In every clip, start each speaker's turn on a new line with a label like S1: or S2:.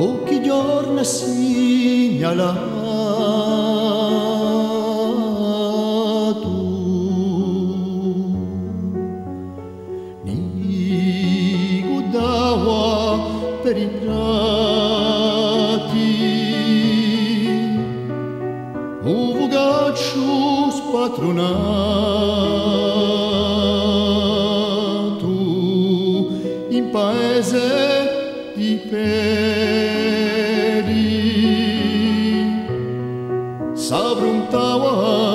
S1: Occhi giorno segnalato. Ni gudawa per i prati. Uvugacciu spatronato In paese e Imperi Sabrum Tawa.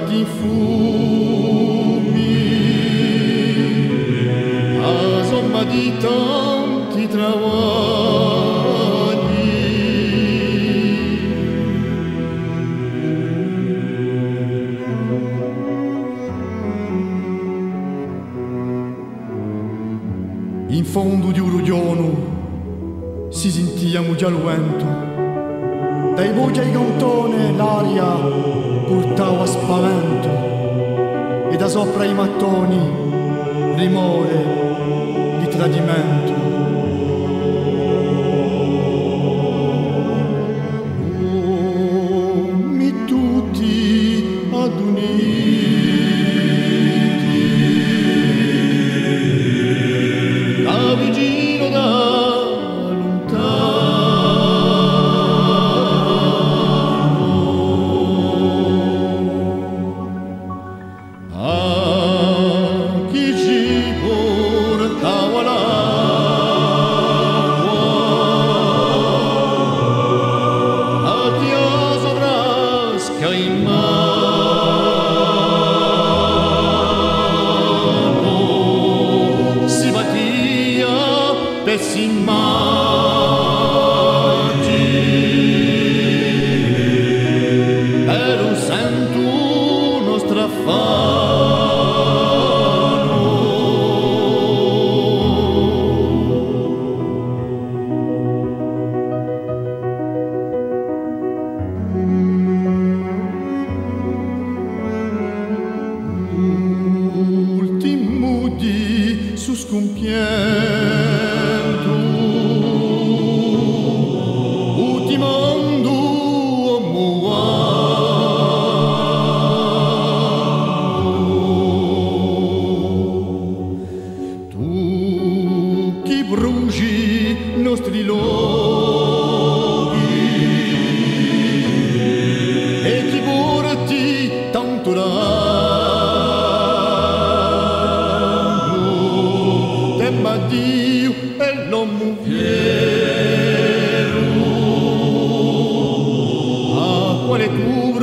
S1: Tanti in fondo di un rugiano si sentiamo già il vento dai voci ai cantone l'aria portava spavento. E da sopra i mattoni rimore di tradimento. Mi tutti ad uniti Pessimano un pie. m'a dit où elle l'en mouvait. À quoi les couvre